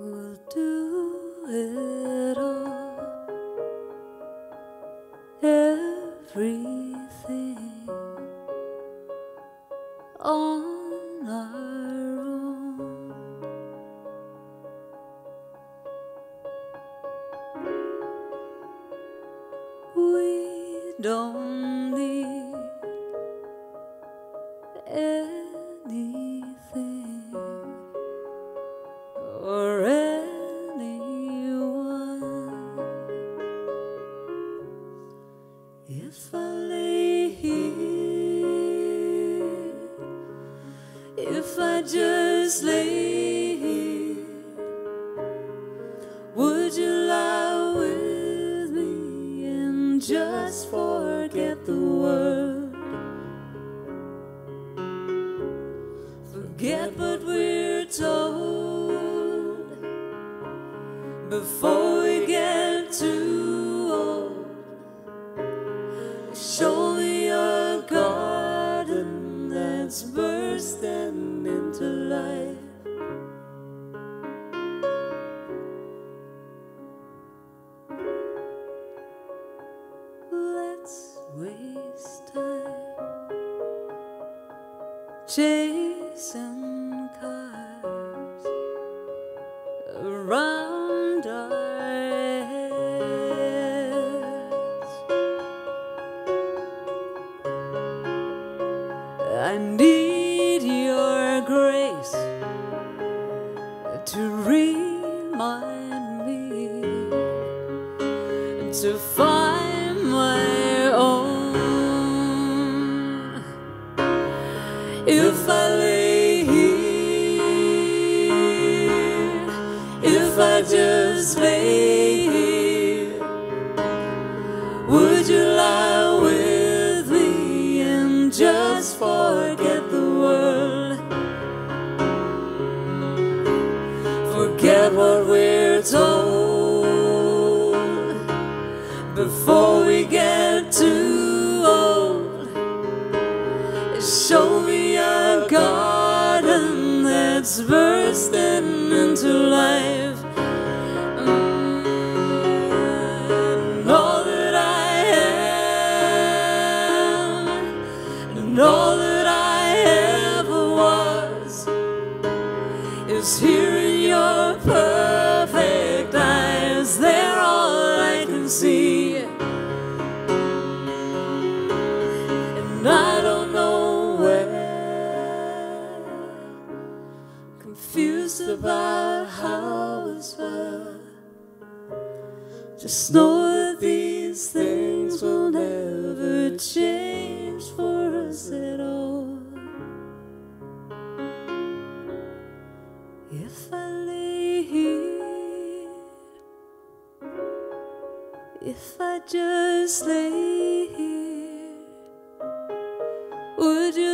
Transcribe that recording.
will do it all. Everything on our own. We don't need If I lay here, if I just lay here, would you lie with me and just forget the world? Forget what we're told before Show me a garden that's bursting into life. Let's waste time chasing cars around I need your grace to remind me to find my before we get too old. Show me a garden that's bursting into life. Mm, and all that I am, and all that I ever was, is here in your perfect eyes. They're all I can see. of our house fair. Just know that these things will never change for us at all. If I lay here, if I just lay here, would you?